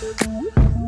Música